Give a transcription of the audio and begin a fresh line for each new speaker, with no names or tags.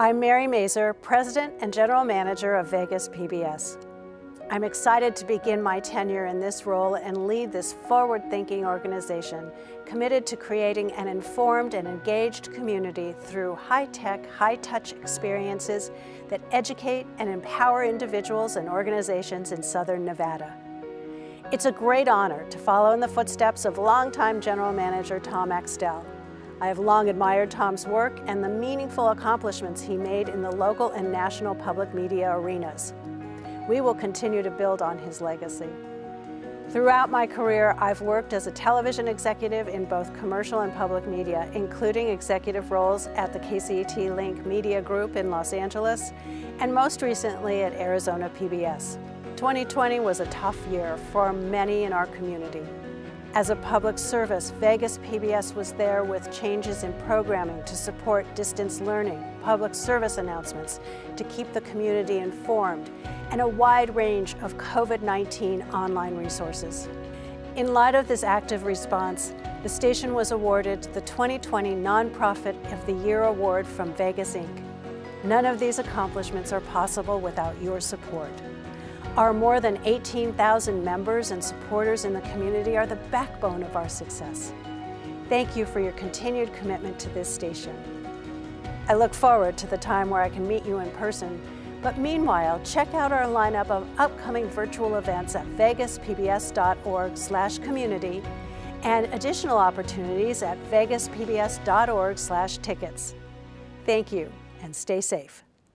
I'm Mary Mazur, President and General Manager of Vegas PBS. I'm excited to begin my tenure in this role and lead this forward-thinking organization committed to creating an informed and engaged community through high-tech, high-touch experiences that educate and empower individuals and organizations in Southern Nevada. It's a great honor to follow in the footsteps of longtime General Manager Tom Axtell. I have long admired Tom's work and the meaningful accomplishments he made in the local and national public media arenas. We will continue to build on his legacy. Throughout my career, I've worked as a television executive in both commercial and public media, including executive roles at the KCET Link Media Group in Los Angeles, and most recently at Arizona PBS. 2020 was a tough year for many in our community. As a public service, Vegas PBS was there with changes in programming to support distance learning, public service announcements to keep the community informed, and a wide range of COVID-19 online resources. In light of this active response, the station was awarded the 2020 Nonprofit of the Year Award from Vegas Inc. None of these accomplishments are possible without your support. Our more than 18,000 members and supporters in the community are the backbone of our success. Thank you for your continued commitment to this station. I look forward to the time where I can meet you in person, but meanwhile, check out our lineup of upcoming virtual events at vegaspbs.org slash community and additional opportunities at vegaspbs.org slash tickets. Thank you and stay safe.